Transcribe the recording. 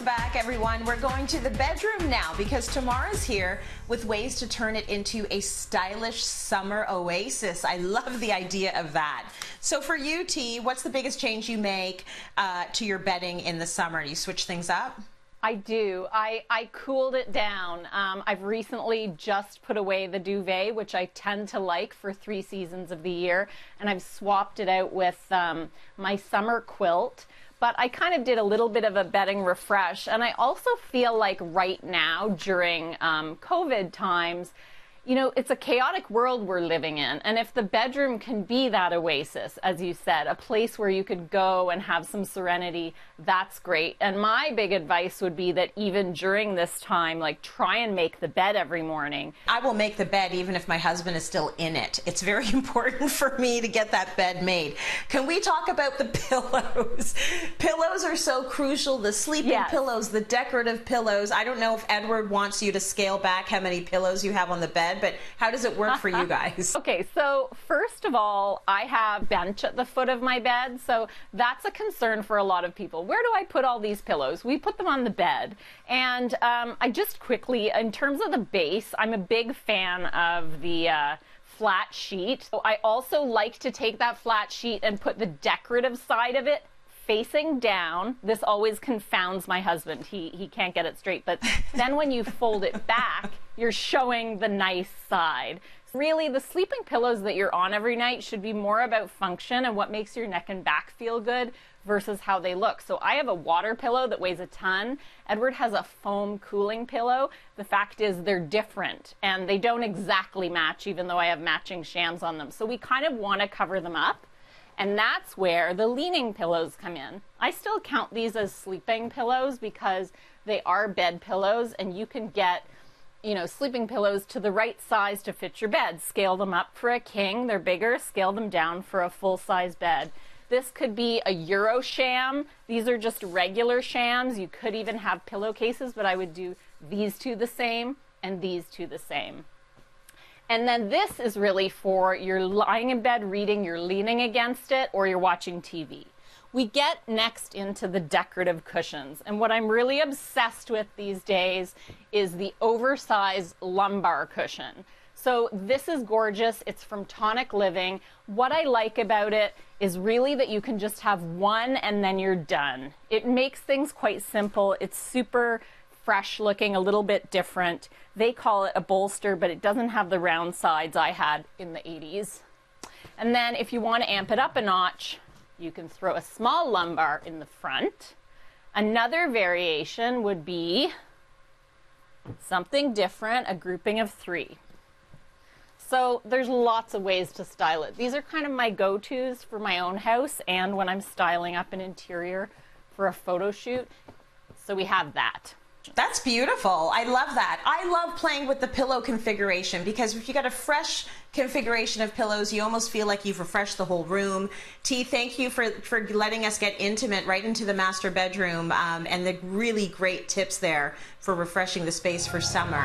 Welcome back, everyone. We're going to the bedroom now because Tamara's here with ways to turn it into a stylish summer oasis. I love the idea of that. So, for you, T, what's the biggest change you make uh, to your bedding in the summer? Do you switch things up? I do. I, I cooled it down. Um, I've recently just put away the duvet, which I tend to like for three seasons of the year, and I've swapped it out with um, my summer quilt. But I kind of did a little bit of a bedding refresh, and I also feel like right now during um, COVID times, you know, it's a chaotic world we're living in. And if the bedroom can be that oasis, as you said, a place where you could go and have some serenity, that's great. And my big advice would be that even during this time, like try and make the bed every morning. I will make the bed even if my husband is still in it. It's very important for me to get that bed made. Can we talk about the pillows? pillows are so crucial. The sleeping yes. pillows, the decorative pillows. I don't know if Edward wants you to scale back how many pillows you have on the bed but how does it work for you guys? okay, so first of all, I have bench at the foot of my bed, so that's a concern for a lot of people. Where do I put all these pillows? We put them on the bed, and um, I just quickly, in terms of the base, I'm a big fan of the. Uh, flat sheet. So I also like to take that flat sheet and put the decorative side of it facing down. This always confounds my husband. He he can't get it straight. But then when you fold it back, you're showing the nice side. Really, the sleeping pillows that you're on every night should be more about function and what makes your neck and back feel good versus how they look. So I have a water pillow that weighs a ton. Edward has a foam cooling pillow. The fact is they're different and they don't exactly match even though I have matching shams on them. So we kind of want to cover them up and that's where the leaning pillows come in. I still count these as sleeping pillows because they are bed pillows and you can get you know, sleeping pillows to the right size to fit your bed. Scale them up for a king, they're bigger, scale them down for a full size bed. This could be a Euro sham. These are just regular shams. You could even have pillowcases, but I would do these two the same and these two the same. And then this is really for you're lying in bed reading, you're leaning against it, or you're watching TV. We get next into the decorative cushions. And what I'm really obsessed with these days is the oversized lumbar cushion. So this is gorgeous. It's from Tonic Living. What I like about it is really that you can just have one and then you're done. It makes things quite simple. It's super fresh looking, a little bit different. They call it a bolster, but it doesn't have the round sides I had in the 80s. And then if you want to amp it up a notch, you can throw a small lumbar in the front. Another variation would be something different, a grouping of three. So there's lots of ways to style it. These are kind of my go-tos for my own house and when I'm styling up an interior for a photo shoot. So we have that. That's beautiful. I love that. I love playing with the pillow configuration because if you got a fresh configuration of pillows, you almost feel like you've refreshed the whole room. T, thank you for, for letting us get intimate right into the master bedroom um, and the really great tips there for refreshing the space for summer.